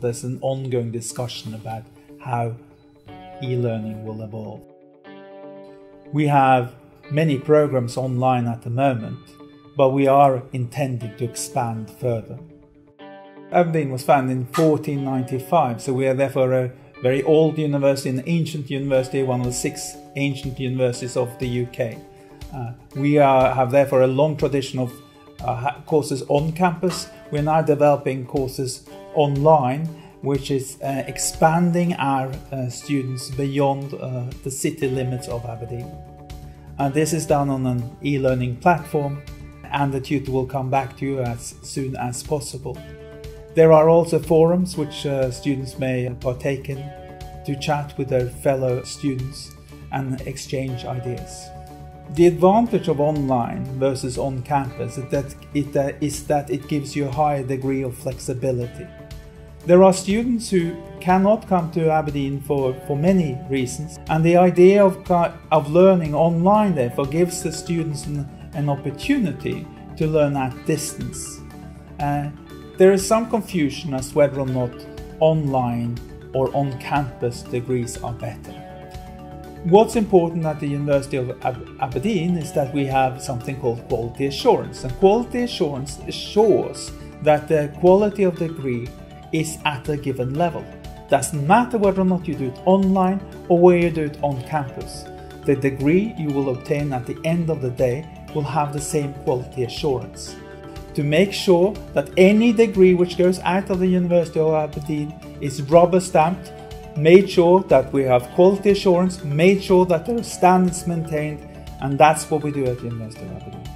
There's an ongoing discussion about how e learning will evolve. We have many programs online at the moment, but we are intending to expand further. Aberdeen was founded in 1495, so we are therefore a very old university, an ancient university, one of the six ancient universities of the UK. Uh, we are, have therefore a long tradition of uh, courses on campus. We're now developing courses online, which is uh, expanding our uh, students beyond uh, the city limits of Aberdeen. And this is done on an e learning platform, and the tutor will come back to you as soon as possible. There are also forums which uh, students may partake in to chat with their fellow students and exchange ideas. The advantage of online versus on campus is that, it, uh, is that it gives you a higher degree of flexibility. There are students who cannot come to Aberdeen for, for many reasons, and the idea of, of learning online therefore gives the students an, an opportunity to learn at distance. Uh, there is some confusion as to whether or not online or on campus degrees are better. What's important at the University of Aberdeen is that we have something called quality assurance, and quality assurance assures that the quality of the degree is at a given level. Doesn't matter whether or not you do it online or where you do it on campus. The degree you will obtain at the end of the day will have the same quality assurance to make sure that any degree which goes out of the University of Aberdeen is rubber stamped, made sure that we have quality assurance, made sure that there are standards maintained, and that's what we do at University of.